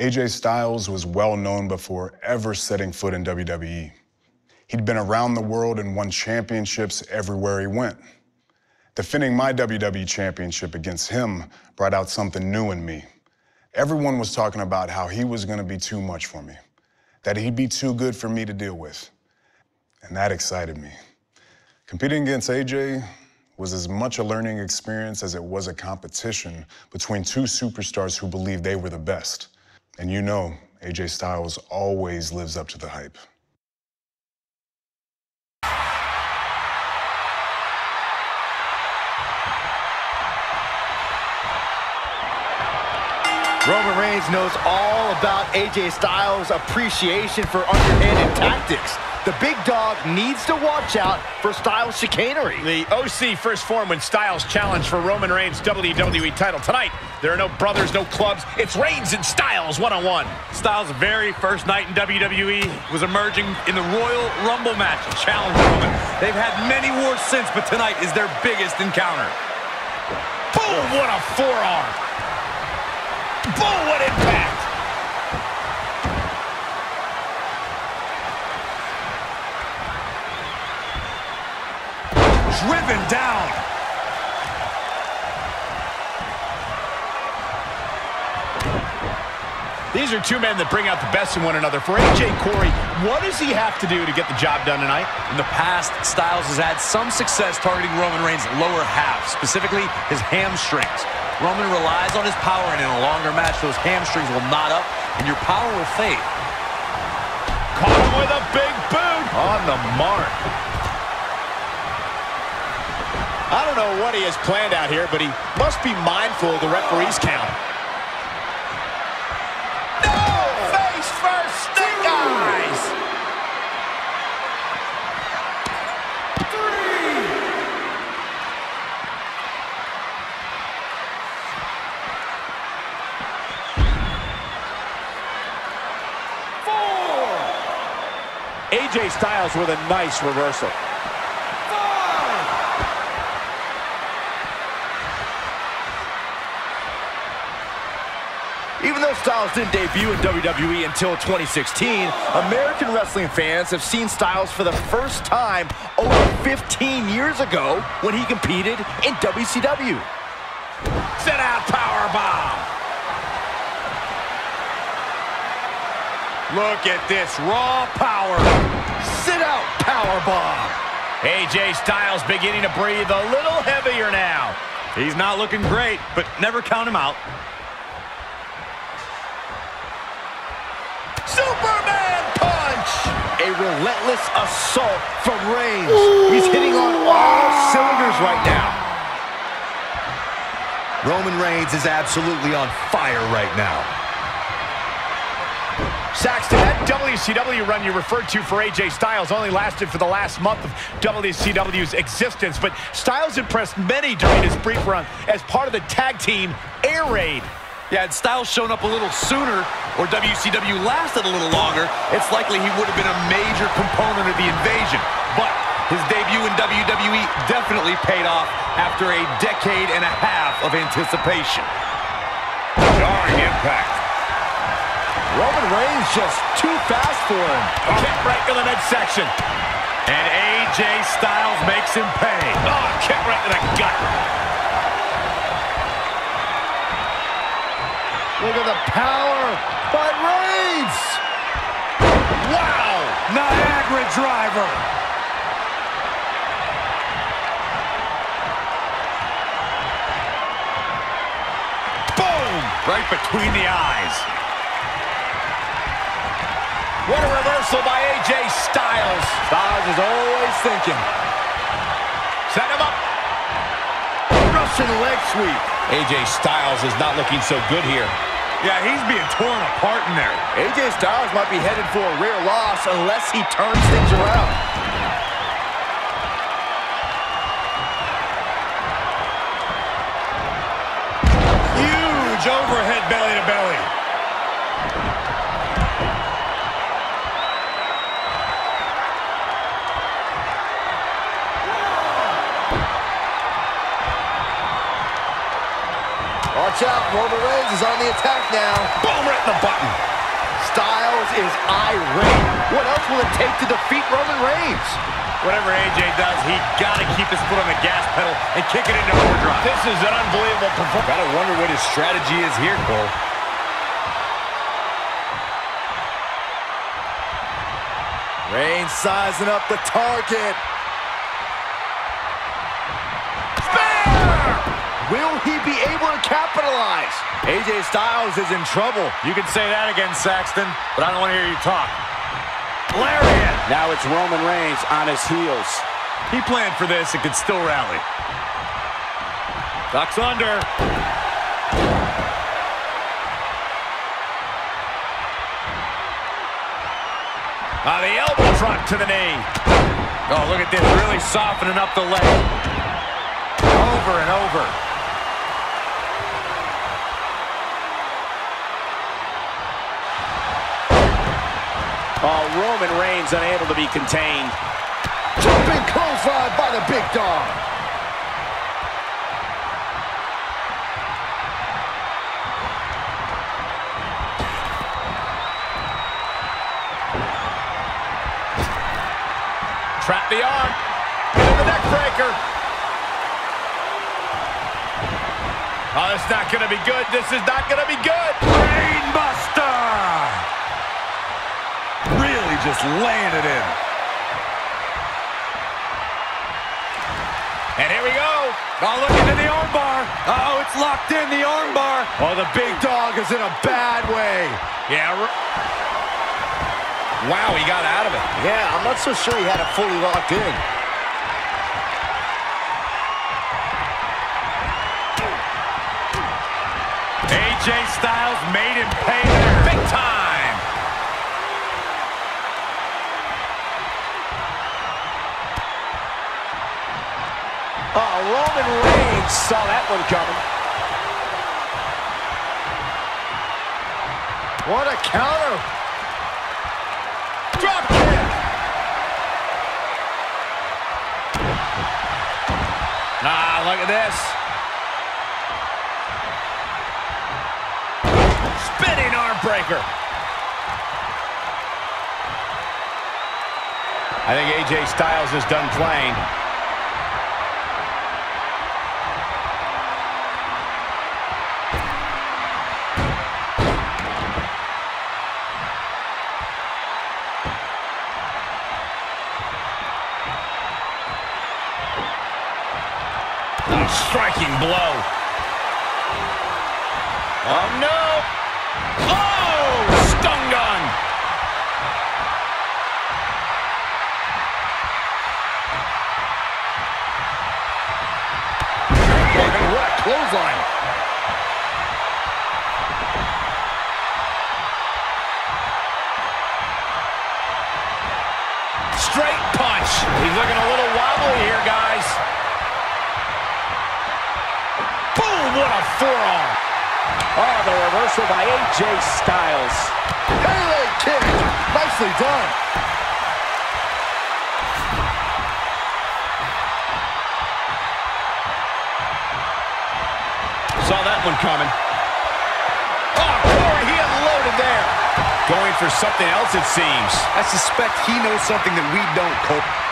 AJ Styles was well known before ever setting foot in WWE. He'd been around the world and won championships everywhere he went. Defending my WWE championship against him brought out something new in me. Everyone was talking about how he was going to be too much for me, that he'd be too good for me to deal with. And that excited me. Competing against AJ was as much a learning experience as it was a competition between two superstars who believed they were the best. And you know, AJ Styles always lives up to the hype. Roman Reigns knows all about AJ Styles' appreciation for underhanded tactics. The big dog needs to watch out for Styles' chicanery. The OC first form when Styles challenged for Roman Reigns' WWE title. Tonight, there are no brothers, no clubs. It's Reigns and Styles one-on-one. -on -one. Styles' very first night in WWE was emerging in the Royal Rumble match, challenge Roman. They've had many wars since, but tonight is their biggest encounter. Boom, what a forearm. Boom, what impact. Driven down. These are two men that bring out the best in one another. For AJ Corey, what does he have to do to get the job done tonight? In the past, Styles has had some success targeting Roman Reigns' lower half, specifically his hamstrings. Roman relies on his power, and in a longer match, those hamstrings will knot up, and your power will fade. Caught him with a big boot. On the mark. I don't know what he has planned out here, but he must be mindful of the referee's count. No! Face first, stick eyes! AJ Styles with a nice reversal. Even though Styles didn't debut in WWE until 2016, American wrestling fans have seen Styles for the first time over 15 years ago when he competed in WCW. Sit out power bomb. Look at this raw power. Sit out power bomb. AJ Styles beginning to breathe a little heavier now. He's not looking great, but never count him out. Relentless assault from Reigns. Ooh. He's hitting on all cylinders right now. Roman Reigns is absolutely on fire right now. Saxton, that WCW run you referred to for AJ Styles only lasted for the last month of WCW's existence, but Styles impressed many during his brief run as part of the tag team Air Raid. Yeah, had Styles shown up a little sooner or WCW lasted a little longer, it's likely he would have been a major component of the invasion. But his debut in WWE definitely paid off after a decade and a half of anticipation. Jarring impact. Roman Reigns just too fast for him. Kick right to the midsection. And AJ Styles makes him pay. Oh, kick right to the gut. Look at the power by Reigns. Wow. Niagara driver. Boom. Right between the eyes. What a reversal by AJ Styles. Styles is always thinking. Set him up. Russian leg sweep. AJ Styles is not looking so good here. Yeah, he's being torn apart in there. AJ Styles might be headed for a rear loss unless he turns things around. Huge overhead belly to belly. Watch out. Roman Reigns is on the attack now. Boom, right in the button. Styles is irate. What else will it take to defeat Roman Reigns? Whatever AJ does, he got to keep his foot on the gas pedal and kick it into overdrive. This is an unbelievable performance. Gotta wonder what his strategy is here, Cole. Reigns sizing up the target. Will he be able to capitalize? AJ Styles is in trouble. You can say that again, Saxton, but I don't want to hear you talk. Lariat! Now it's Roman Reigns on his heels. He planned for this and could still rally. Ducks under. Ah, the elbow drop to the knee. Oh, look at this, really softening up the leg. Over and over. Oh, Roman Reigns unable to be contained. Jumping clothesline by the big dog. Trap the arm. Into the neck breaker. Oh, this is not going to be good. This is not going to be good. Brainbuster! Really just laying it in. And here we go. Oh, look into the armbar. Uh oh it's locked in, the armbar. Oh, the big dog is in a bad way. Yeah. Wow, he got out of it. Yeah, I'm not so sure he had it fully locked in. AJ Styles made him pay there big time. Oh, Roman Reigns saw that one coming. What a counter. Drop kick. Ah, look at this. Spinning arm breaker. I think AJ Styles is done playing. Striking blow. Oh, no. Oh. What clothesline. Oh, the reversal by AJ Styles. Pele kick. Nicely done. Saw that one coming. Oh, Corey, he unloaded there. Going for something else, it seems. I suspect he knows something that we don't, Cole.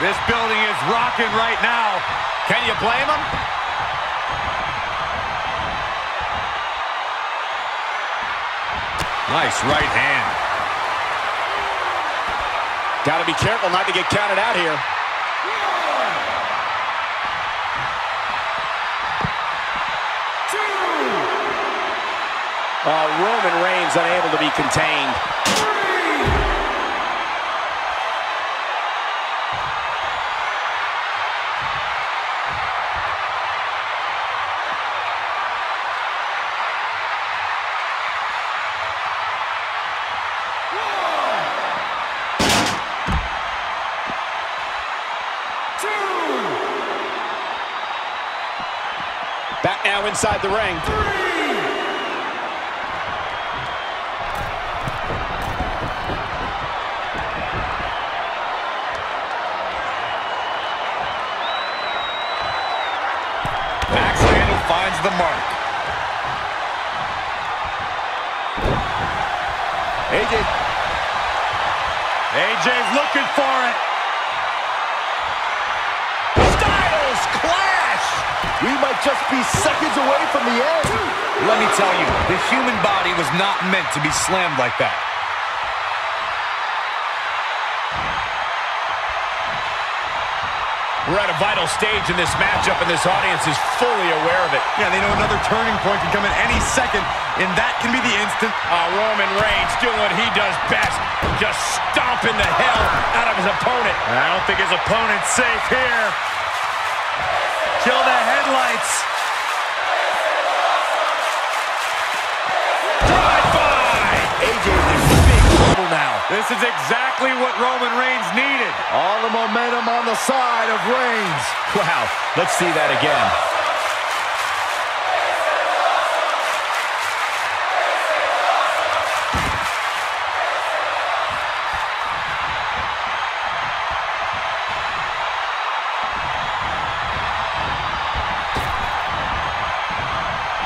This building is rocking right now. Can you blame him? Nice right hand. Got to be careful not to get counted out here. Oh, Roman Reigns unable to be contained. now inside the ring. Max Backhand finds the mark. AJ. AJ's looking for it. We might just be seconds away from the end. Let me tell you, the human body was not meant to be slammed like that. We're at a vital stage in this matchup, and this audience is fully aware of it. Yeah, they know another turning point can come in any second, and that can be the instant. Uh, Roman Reigns doing what he does best, just stomping the hell out of his opponent. I don't think his opponent's safe here. Kill the headlights. AJ is in big trouble now. This is exactly what Roman Reigns needed. All the momentum on the side of Reigns. Wow, let's see that again.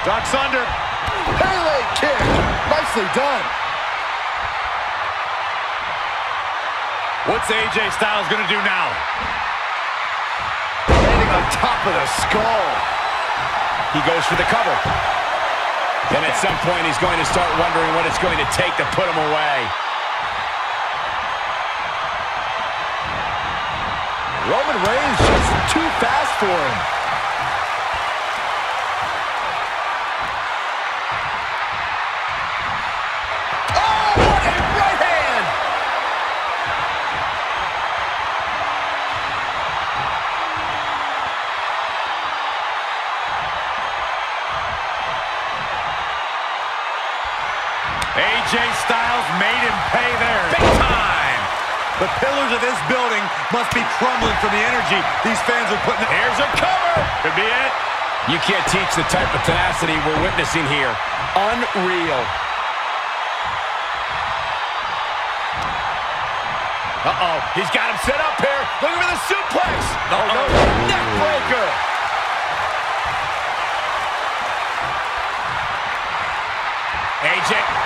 Ducks under. Pele kick. Nicely done. What's AJ Styles going to do now? Landing on top of the skull. He goes for the cover. Then at some point, he's going to start wondering what it's going to take to put him away. Roman Reigns just too fast for him. AJ Styles made him pay there. Big time! The pillars of this building must be crumbling from the energy these fans are putting. Here's a cover. Could be it. You can't teach the type of tenacity we're witnessing here. Unreal. Uh-oh. He's got him set up here. Looking for the suplex. Oh, no. Neck breaker. AJ.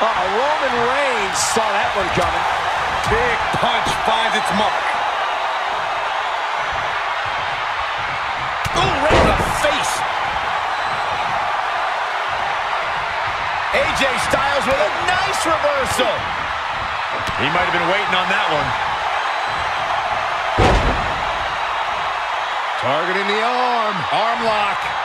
Uh, Roman Reigns saw that one coming. Big punch finds its mark. Ooh, right in the face. AJ Styles with a nice reversal. He might have been waiting on that one. Targeting the arm. Arm lock.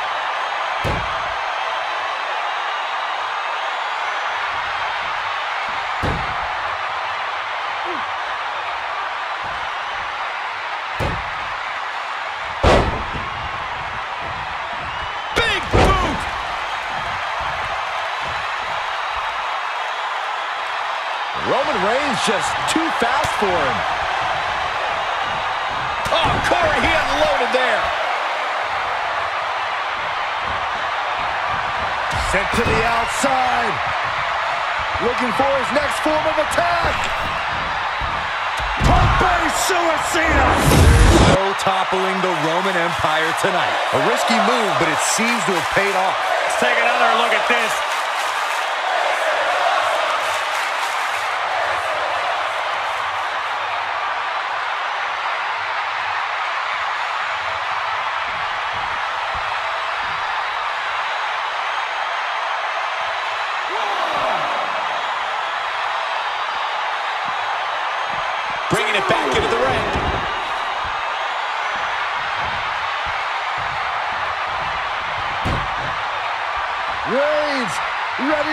Just too fast for him. Oh, Corey, he unloaded there. Sent to the outside. Looking for his next form of attack. Tope Suicida. No toppling the Roman Empire tonight. A risky move, but it seems to have paid off. Let's take another look at this.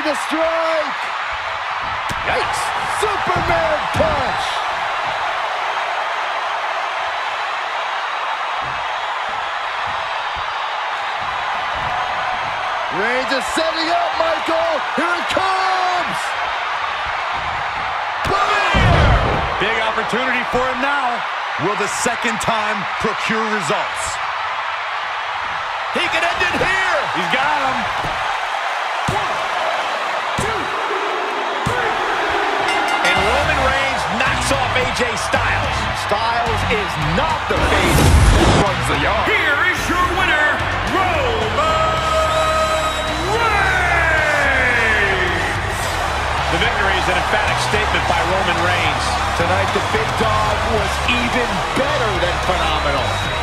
Ready to strike. Yikes. Superman punch. Reigns is setting up, Michael. Here it comes. Big opportunity for him now. Will the second time procure results? He can end it here. He's got him. Styles. Styles is not the face. Runs the yard. Here is your winner, Roman Reigns. The victory is an emphatic statement by Roman Reigns. Tonight, the big dog was even better than phenomenal.